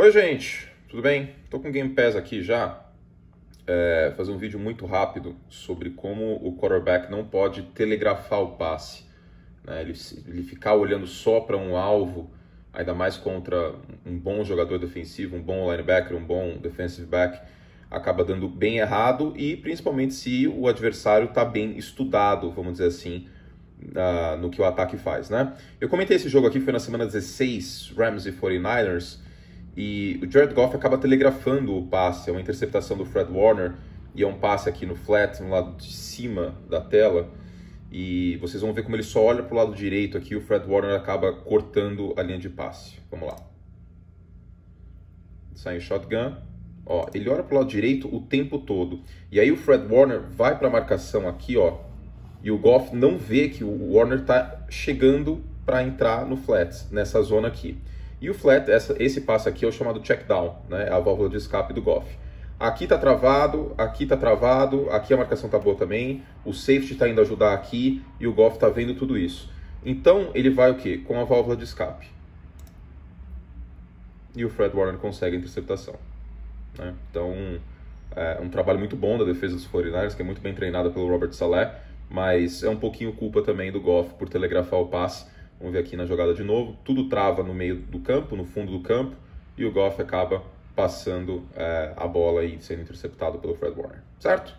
Oi, gente, tudo bem? Estou com o Game Pass aqui já. É, fazer um vídeo muito rápido sobre como o quarterback não pode telegrafar o passe. Né? Ele, ele ficar olhando só para um alvo, ainda mais contra um bom jogador defensivo, um bom linebacker, um bom defensive back, acaba dando bem errado e principalmente se o adversário está bem estudado, vamos dizer assim, no que o ataque faz. Né? Eu comentei esse jogo aqui, foi na semana 16, Rams e 49ers. E o Jared Goff acaba telegrafando o passe, é uma interceptação do Fred Warner e é um passe aqui no flat, no lado de cima da tela. E vocês vão ver como ele só olha para o lado direito aqui, o Fred Warner acaba cortando a linha de passe. Vamos lá. Sai em shotgun. Ó, ele olha para o lado direito o tempo todo. E aí o Fred Warner vai para a marcação aqui, ó. E o Goff não vê que o Warner está chegando para entrar no flat, nessa zona aqui. E o flat, essa, esse passo aqui é o chamado check down, né? a válvula de escape do Goff. Aqui está travado, aqui está travado, aqui a marcação está boa também, o safety está indo ajudar aqui e o Goff está vendo tudo isso. Então ele vai o quê? Com a válvula de escape. E o Fred Warner consegue a interceptação. Né? Então é um trabalho muito bom da defesa dos 49ers, que é muito bem treinada pelo Robert Saleh, mas é um pouquinho culpa também do Goff por telegrafar o passe Vamos ver aqui na jogada de novo. Tudo trava no meio do campo, no fundo do campo, e o Goff acaba passando é, a bola e sendo interceptado pelo Fred Warner. Certo?